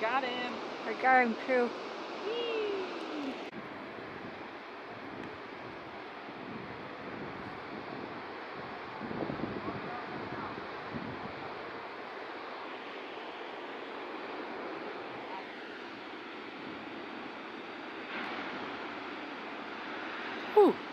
got him. I got him too. Whew.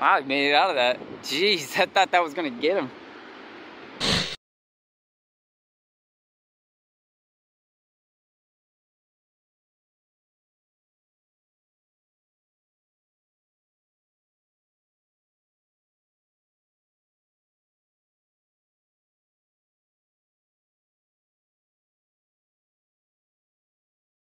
Wow, he made it out of that. Jeez, I thought that was gonna get him.